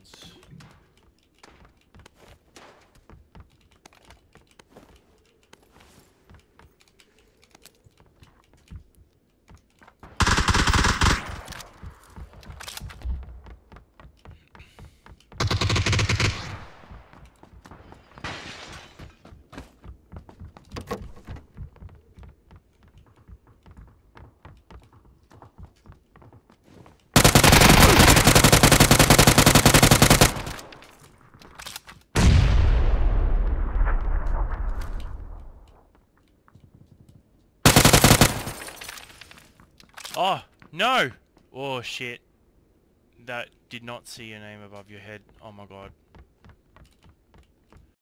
ones. Oh, no! Oh, shit. That did not see your name above your head. Oh my god.